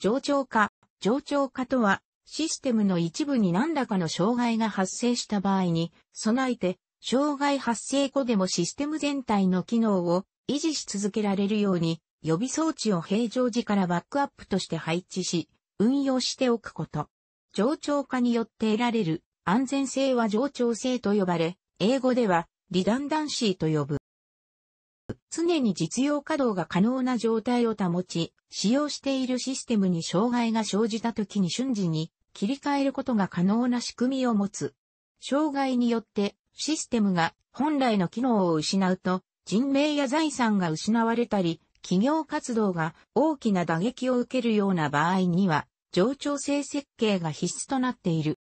冗長化。冗長化とは、システムの一部に何らかの障害が発生した場合に、備えて、障害発生後でもシステム全体の機能を維持し続けられるように、予備装置を平常時からバックアップとして配置し、運用しておくこと。冗長化によって得られる安全性は冗長性と呼ばれ、英語ではリダンダンシーと呼ぶ。常に実用稼働が可能な状態を保ち、使用しているシステムに障害が生じた時に瞬時に切り替えることが可能な仕組みを持つ。障害によってシステムが本来の機能を失うと人命や財産が失われたり、企業活動が大きな打撃を受けるような場合には、上調性設計が必須となっている。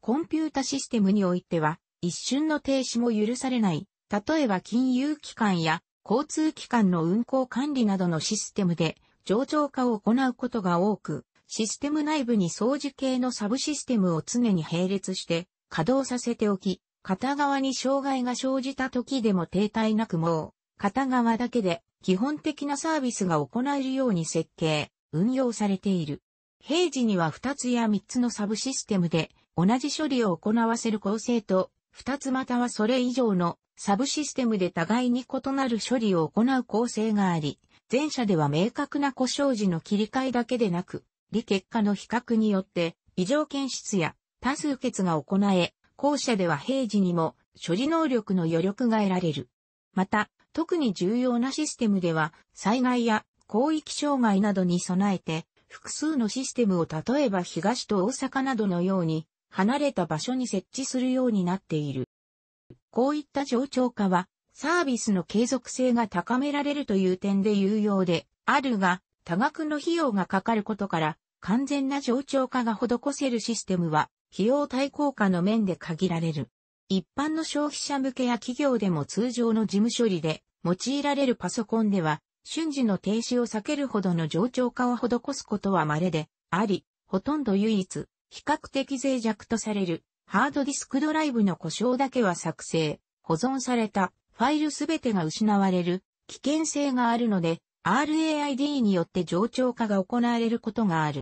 コンピュータシステムにおいては、一瞬の停止も許されない、例えば金融機関や交通機関の運行管理などのシステムで上長化を行うことが多く、システム内部に掃除系のサブシステムを常に並列して稼働させておき、片側に障害が生じた時でも停滞なくもう、片側だけで基本的なサービスが行えるように設計、運用されている。平時には2つや3つのサブシステムで同じ処理を行わせる構成と、2つまたはそれ以上のサブシステムで互いに異なる処理を行う構成があり、前者では明確な故障時の切り替えだけでなく、利結果の比較によって異常検出や多数決が行え、後者では平時にも処理能力の余力が得られる。また、特に重要なシステムでは、災害や広域障害などに備えて、複数のシステムを例えば東と大阪などのように、離れた場所に設置するようになっている。こういった上長化は、サービスの継続性が高められるという点で有用であるが、多額の費用がかかることから、完全な上長化が施せるシステムは、費用対効果の面で限られる。一般の消費者向けや企業でも通常の事務処理で用いられるパソコンでは、瞬時の停止を避けるほどの上長化を施すことは稀であり、ほとんど唯一、比較的脆弱とされるハードディスクドライブの故障だけは作成、保存されたファイルすべてが失われる危険性があるので、RAID によって上長化が行われることがある。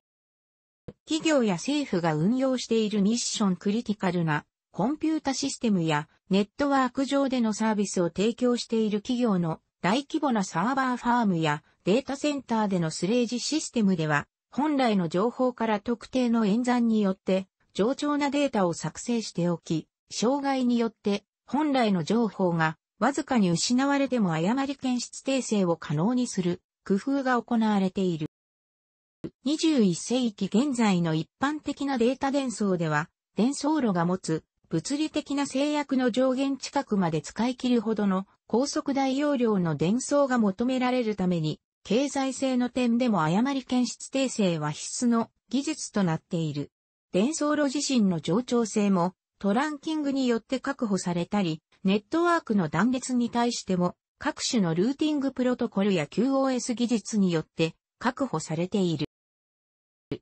企業や政府が運用しているミッションクリティカルなコンピュータシステムやネットワーク上でのサービスを提供している企業の大規模なサーバーファームやデータセンターでのスレージシステムでは本来の情報から特定の演算によって冗長なデータを作成しておき、障害によって本来の情報がわずかに失われても誤り検出訂正を可能にする工夫が行われている。21世紀現在の一般的なデータ伝送では、伝送路が持つ物理的な制約の上限近くまで使い切るほどの高速大容量の伝送が求められるために、経済性の点でも誤り検出訂正は必須の技術となっている。伝送路自身の上長性もトランキングによって確保されたり、ネットワークの断裂に対しても各種のルーティングプロトコルや QoS 技術によって確保されている。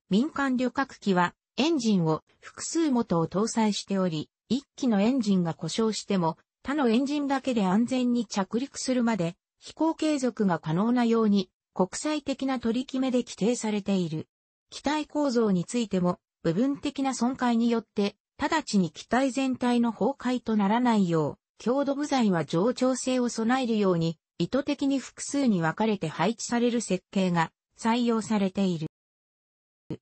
民間旅客機はエンジンを複数元を搭載しており、一機のエンジンが故障しても他のエンジンだけで安全に着陸するまで飛行継続が可能なように国際的な取り決めで規定されている。機体構造についても部分的な損壊によって直ちに機体全体の崩壊とならないよう強度部材は上調性を備えるように意図的に複数に分かれて配置される設計が採用されている。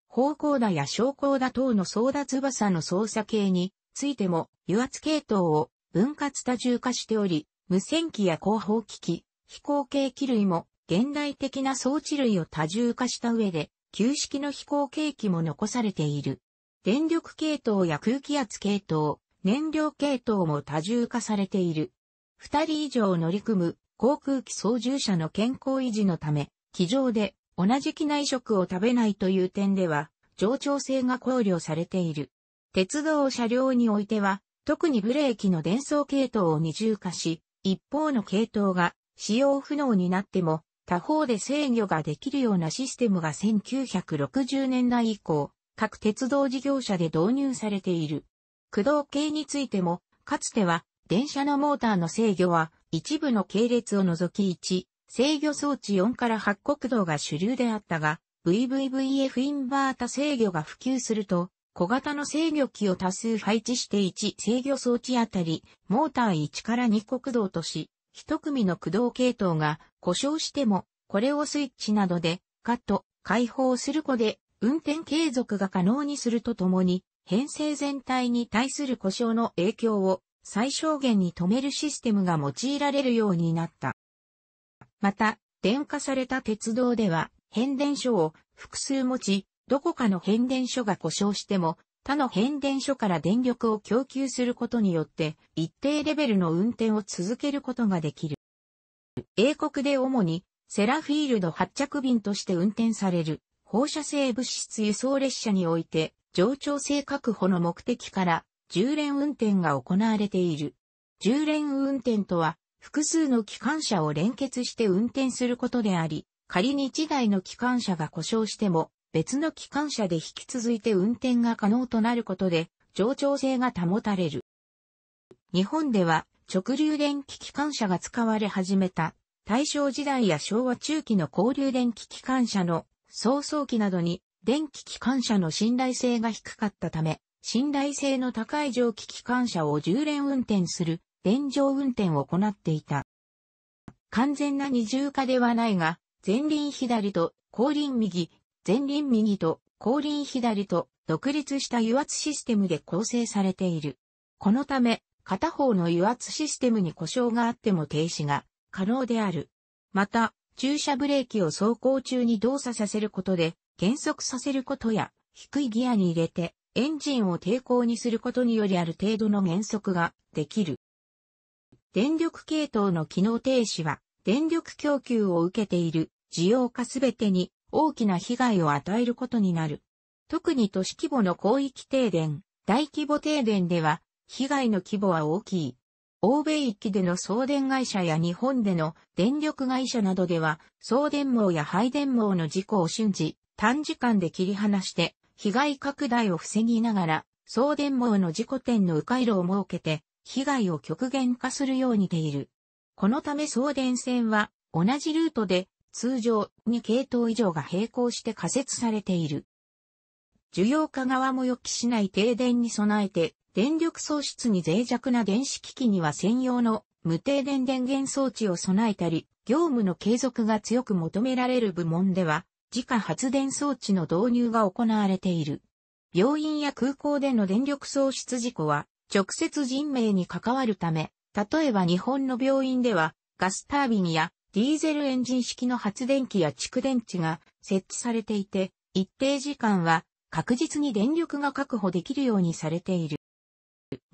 方向打や昇降打等の操舵翼の操作系についても油圧系統を分割多重化しており、無線機や後方機器、飛行計器類も現代的な装置類を多重化した上で、旧式の飛行計器も残されている。電力系統や空気圧系統、燃料系統も多重化されている。二人以上乗り組む航空機操縦者の健康維持のため、機上で同じ機内食を食べないという点では、上調性が考慮されている。鉄道車両においては、特にブレーキの伝送系統を二重化し、一方の系統が使用不能になっても、他方で制御ができるようなシステムが1960年代以降、各鉄道事業者で導入されている。駆動系についても、かつては、電車のモーターの制御は、一部の系列を除き1、制御装置4から8国道が主流であったが、VVVF インバータ制御が普及すると、小型の制御機を多数配置して1制御装置あたり、モーター1から2国道とし、一組の駆動系統が故障しても、これをスイッチなどでカット、解放することで運転継続が可能にするとともに、編成全体に対する故障の影響を最小限に止めるシステムが用いられるようになった。また、電化された鉄道では変電所を複数持ち、どこかの変電所が故障しても、他の変電所から電力を供給することによって、一定レベルの運転を続けることができる。英国で主に、セラフィールド発着便として運転される、放射性物質輸送列車において、上調性確保の目的から、重連運転が行われている。重連運転とは、複数の機関車を連結して運転することであり、仮に1台の機関車が故障しても、別の機関車で引き続いて運転が可能となることで、上調性が保たれる。日本では直流電気機関車が使われ始めた大正時代や昭和中期の交流電気機関車の早々期などに電気機関車の信頼性が低かったため、信頼性の高い蒸気機関車を重連運転する電乗運転を行っていた。完全な二重化ではないが、前輪左と後輪右、前輪右と後輪左と独立した油圧システムで構成されている。このため、片方の油圧システムに故障があっても停止が可能である。また、駐車ブレーキを走行中に動作させることで減速させることや低いギアに入れてエンジンを抵抗にすることによりある程度の減速ができる。電力系統の機能停止は電力供給を受けている需要化すべてに大きな被害を与えることになる。特に都市規模の広域停電、大規模停電では、被害の規模は大きい。欧米域での送電会社や日本での電力会社などでは、送電網や配電網の事故を瞬時、短時間で切り離して、被害拡大を防ぎながら、送電網の事故点の迂回路を設けて、被害を極限化するようにている。このため送電線は、同じルートで通常2系統以上が並行して仮設されている。需要家側も予期しない停電に備えて、電力喪失に脆弱な電子機器には専用の無停電電源装置を備えたり、業務の継続が強く求められる部門では、自家発電装置の導入が行われている。病院や空港での電力喪失事故は、直接人命に関わるため、例えば日本の病院では、ガスタービンやディーゼルエンジン式の発電機や蓄電池が設置されていて、一定時間は確実に電力が確保できるようにされている。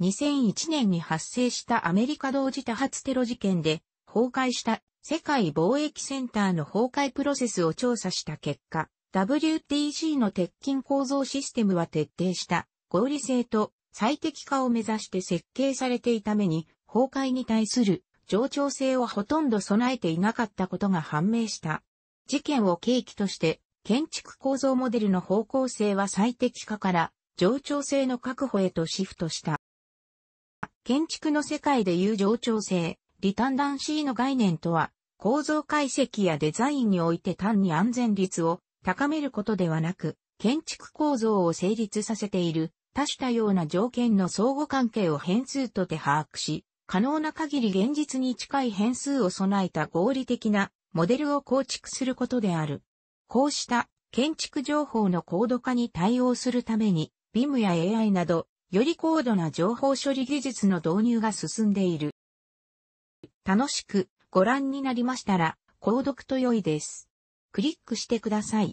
2001年に発生したアメリカ同時多発テロ事件で崩壊した世界貿易センターの崩壊プロセスを調査した結果、WTC の鉄筋構造システムは徹底した合理性と最適化を目指して設計されていために崩壊に対する冗長性をほとんど備えていなかったことが判明した。事件を契機として、建築構造モデルの方向性は最適化から冗長性の確保へとシフトした。建築の世界でいう冗長性、リタンダンシーの概念とは、構造解析やデザインにおいて単に安全率を高めることではなく、建築構造を成立させている多種多様な条件の相互関係を変数とて把握し、可能な限り現実に近い変数を備えた合理的 na モデルを構築することである。こうした建築情報の高度化に対応するために BIM や AI などより高度な情報処理技術の導入が進んでいる。楽しくご覧になりましたら購読と良いです。クリックしてください。